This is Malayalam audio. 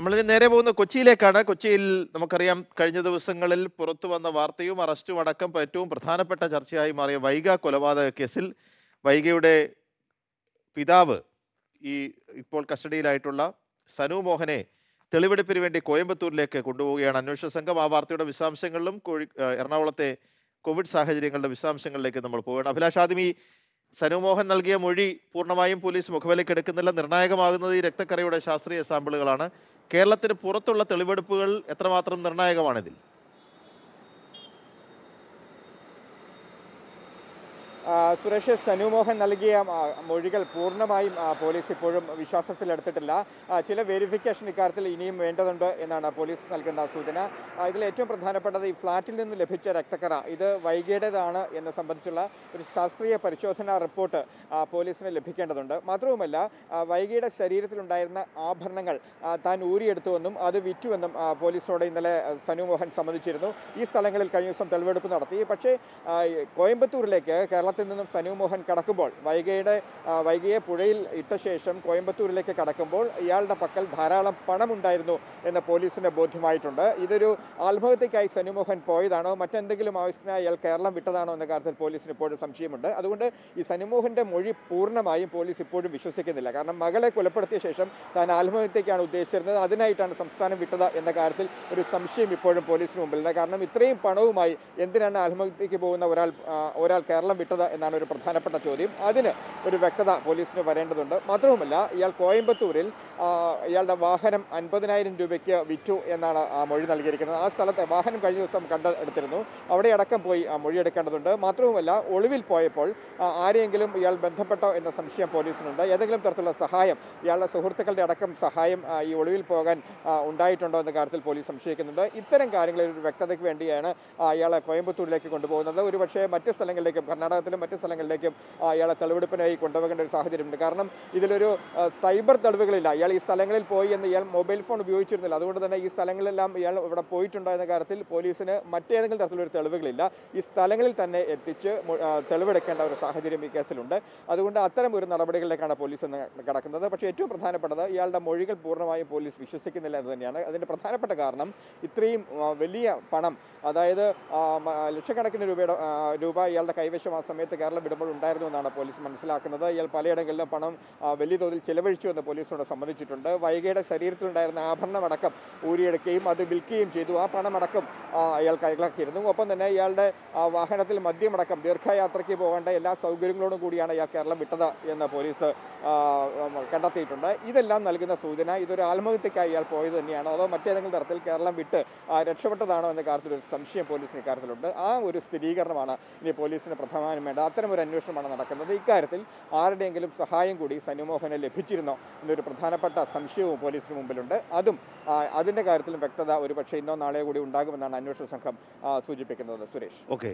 നമ്മളിനി നേരെ പോകുന്ന കൊച്ചിയിലേക്കാണ്. കൊച്ചിയിൽ നമുക്കറിയാം കഴിഞ്ഞ ദിവസങ്ങളിൽ പുറത്തു വന്ന വാർത്തയും അറസ്റ്റും അടക്കം ഏറ്റവും പ്രധാനപ്പെട്ട ചർച്ചയായി മാറിയ വൈഗ കൊലപാതക കേസിൽ വൈഗയുടെ പിതാവ് ഈ ഇപ്പോൾ കസ്റ്റഡിയിലായിട്ടുള്ള സനു മോഹനെ തെളിവെടുപ്പിന് വേണ്ടി കോയമ്പത്തൂരിലേക്ക് കൊണ്ടുപോവുകയാണ്. അന്വേഷണ സംഘം ആ വാർത്തയുടെ വിശദാംശങ്ങളിലും കോഴി എറണാകുളത്തെ കോവിഡ് സാഹചര്യങ്ങളുടെ വിശദാംശങ്ങളിലേക്ക് നമ്മൾ പോവുകയാണ്. അഭിലാഷ് ആദ്യം ഈ സനുമോഹൻ നൽകിയ മൊഴി പൂർണമായും പോലീസ് മുഖവിലേക്ക് എടുക്കുന്നില്ല. നിർണായകമാകുന്നത് ഈ രക്തക്കറയുടെ ശാസ്ത്രീയ സാമ്പിളുകളാണ്. കേരളത്തിന് പുറത്തുള്ള തെളിവെടുപ്പുകൾ എത്രമാത്രം നിർണായകമാണിതിൽ? സുരേഷ് സനുമോഹൻ നൽകിയ മൊഴികൾ പൂർണമായും പോലീസ് ഇപ്പോഴും വിശ്വാസത്തിലെടുത്തിട്ടില്ല. ചില വെരിഫിക്കേഷൻ ഇക്കാര്യത്തിൽ ഇനിയും വേണ്ടതുണ്ട് എന്നാണ് പോലീസ് നൽകുന്ന സൂചന. ഇതിൽ ഏറ്റവും പ്രധാനപ്പെട്ടത് ഈ ഫ്ളാറ്റിൽ നിന്ന് ലഭിച്ച രക്തക്കറ. ഇത് വൈകിയുടേതാണ് എന്ന് സംബന്ധിച്ചുള്ള ഒരു ശാസ്ത്രീയ പരിശോധനാ റിപ്പോർട്ട് പോലീസിന് ലഭിക്കേണ്ടതുണ്ട്. മാത്രവുമല്ല വൈകിയുടെ ശരീരത്തിലുണ്ടായിരുന്ന ആഭരണങ്ങൾ താൻ ഊരിയെടുത്തുവെന്നും അത് വിറ്റുവെന്നും പോലീസിനോട് ഇന്നലെ സനുമോഹൻ സമ്മതിച്ചിരുന്നു. ഈ സ്ഥലങ്ങളിൽ കഴിഞ്ഞ ദിവസം തെളിവെടുപ്പ് നടത്തി. പക്ഷേ കോയമ്പത്തൂരിലേക്ക് കേരളത്തിൽ നിന്നും സനുമോഹൻ കടക്കുമ്പോൾ വൈഗയുടെ ആ, വൈഗയെ പുഴയിൽ ഇട്ട ശേഷം കോയമ്പത്തൂരിലേക്ക് കടക്കുമ്പോൾ ഇയാളുടെ പക്കൽ ധാരാളം പണമുണ്ടായിരുന്നു എന്ന് പോലീസിന് ബോധ്യമായിട്ടുണ്ട്. ഇതൊരു ആത്മഹത്യക്കായി സനുമോഹൻ പോയതാണോ? മറ്റെന്തെങ്കിലും ആവശ്യത്തിനായി അയാൾ കേരളം വിട്ടതാണോ എന്ന കാര്യത്തിൽ പോലീസിന് ഇപ്പോഴും സംശയമുണ്ട്. അതുകൊണ്ട് ഈ സനുമോഹന്റെ മൊഴി പൂർണമായും പോലീസ് ഇപ്പോഴും വിശ്വസിക്കുന്നില്ല. കാരണം മകളെ കൊലപ്പെടുത്തിയ ശേഷം താൻ ആത്മഹത്യക്കാണ് ഉദ്ദേശിച്ചിരുന്നത്. അതിനായിട്ടാണ് സംസ്ഥാനം വിട്ടത് എന്ന കാര്യത്തിൽ ഒരു സംശയം ഇപ്പോഴും പോലീസിന് മുമ്പിലുണ്ട്. കാരണം ഇത്രയും പണവുമായി എന്തിനാണ് ആത്മഹത്യക്ക് പോകുന്ന ഒരാൾ ഒരാൾ കേരളം വിട്ടത് എന്നാണ് ഒരു പ്രധാനപ്പെട്ട ചോദ്യം. അതിന് ഒരു വ്യക്തത പോലീസിന് വരേണ്ടതുണ്ട്. മാത്രവുമല്ല ഇയാൾ കോയമ്പത്തൂരിൽ ഇയാളുടെ വാഹനം അൻപതിനായിരം രൂപയ്ക്ക് വിറ്റു എന്നാണ് മൊഴി നൽകിയിരിക്കുന്നത്. ആ സ്ഥലത്തെ വാഹനം കഴിഞ്ഞ ദിവസം കണ്ടെടുത്തിരുന്നു. അവിടെ അടക്കം പോയി ആ മൊഴി എടുക്കേണ്ടതുണ്ട്. മാത്രവുമല്ല ഒളിവിൽ പോയപ്പോൾ ആരെയെങ്കിലും ഇയാൾ ബന്ധപ്പെട്ടോ എന്ന സംശയം പോലീസിനുണ്ട്. ഏതെങ്കിലും തരത്തിലുള്ള സഹായം ഇയാളുടെ സുഹൃത്തുക്കളുടെ അടക്കം സഹായം ഈ ഒളിവിൽ പോകാൻ ഉണ്ടായിട്ടുണ്ടോ എന്ന കാര്യത്തിൽ പോലീസ് സംശയിക്കുന്നുണ്ട്. ഇത്തരം കാര്യങ്ങളിൽ ഒരു വ്യക്തതയ്ക്ക് വേണ്ടിയാണ് ഇയാളെ കോയമ്പത്തൂരിലേക്ക് കൊണ്ടുപോകുന്നത്. ഒരുപക്ഷേ മറ്റ് സ്ഥലങ്ങളിലേക്കും കർണാടകത്തിലും മറ്റ് സ്ഥലങ്ങളിലേക്കും ഇയാളെ തെളിവെടുപ്പിനായി കൊണ്ടുപോകേണ്ട ഒരു സാഹചര്യമുണ്ട്. കാരണം ഇതിലൊരു സൈബർ തെളിവുകളില്ല. ഇയാൾ ഈ സ്ഥലങ്ങളിൽ പോയി എന്ന് ഇയാൾ മൊബൈൽ ഫോൺ ഉപയോഗിച്ചിരുന്നില്ല. അതുകൊണ്ട് തന്നെ ഈ സ്ഥലങ്ങളിലെല്ലാം ഇയാൾ ഇവിടെ പോയിട്ടുണ്ടോ എന്ന കാര്യത്തിൽ പോലീസിന് മറ്റേതെങ്കിലും തരത്തിലൊരു തെളിവുകളില്ല. ഈ സ്ഥലങ്ങളിൽ തന്നെ എത്തിച്ച് തെളിവെടുക്കേണ്ട ഒരു സാഹചര്യം ഈ കേസിലുണ്ട്. അതുകൊണ്ട് അത്തരം ഒരു നടപടികളിലേക്കാണ് പോലീസ് കടക്കുന്നത്. പക്ഷേ ഏറ്റവും പ്രധാനപ്പെട്ടത് ഇയാളുടെ മൊഴികൾ പൂർണമായും പോലീസ് വിശ്വസിക്കുന്നില്ല എന്ന് തന്നെയാണ്. അതിന്റെ പ്രധാനപ്പെട്ട കാരണം ഇത്രയും വലിയ പണം അതായത് ലക്ഷക്കണക്കിന് രൂപയുടെ രൂപ ഇയാളുടെ കൈവശം ആ കേരളം വിടുമ്പോൾ ഉണ്ടായിരുന്നു എന്നാണ് പോലീസ് മനസ്സിലാക്കുന്നത്. ഇയാൾ പലയിടങ്ങളിലും പണം വലിയ തോതിൽ ചെലവഴിച്ചു എന്ന് പോലീസിനോട് സംബന്ധിച്ചിട്ടുണ്ട് വൈകയുടെ ശരീരത്തിലുണ്ടായിരുന്ന ആഭരണമടക്കം ഊരിയെടുക്കുകയും അത് വിൽക്കുകയും ചെയ്തു. ആ പണമടക്കം അയാൾ കൈകളാക്കിയിരുന്നു. ഒപ്പം തന്നെ ഇയാളുടെ വാഹനത്തിൽ മദ്യമടക്കം ദീർഘയാത്രയ്ക്ക് പോകേണ്ട എല്ലാ സൗകര്യങ്ങളോടും കൂടിയാണ് ഇയാൾ കേരളം വിട്ടത് എന്ന് പോലീസ് കണ്ടെത്തിയിട്ടുണ്ട്. ഇതെല്ലാം നൽകുന്ന സൂചന ഇതൊരു ആത്മഹത്യക്കായി ഇയാൾ പോയത് തന്നെയാണോ. അതോ മറ്റേതെങ്കിലും തരത്തിൽ കേരളം വിട്ട് രക്ഷപ്പെട്ടതാണോ എന്ന കാര്യത്തിൽ ഒരു സംശയം പോലീസിന് കാര്യത്തിലുണ്ട്. ആ ഒരു സ്ഥിരീകരണമാണ് ഇനി പോലീസിന് പ്രധാനമായും വേണ്ടത് അത്തരം ഒരു അന്വേഷണമാണ് നടക്കുന്നത്. ഇക്കാര്യത്തിൽ ആരുടെയെങ്കിലും സഹായം കൂടി സനുമോഹന് ലഭിച്ചിരുന്നോ എന്നൊരു പ്രധാനപ്പെട്ട സംശയവും പോലീസിന് മുമ്പിലുണ്ട്. അതും അതിന്റെ കാര്യത്തിലും വ്യക്തത ഒരുപക്ഷെ ഇന്നോ നാളെയോ കൂടി ഉണ്ടാകുമെന്നാണ് അന്വേഷണ സംഘം സൂചിപ്പിക്കുന്നത്. സുരേഷ്. ഓക്കെ.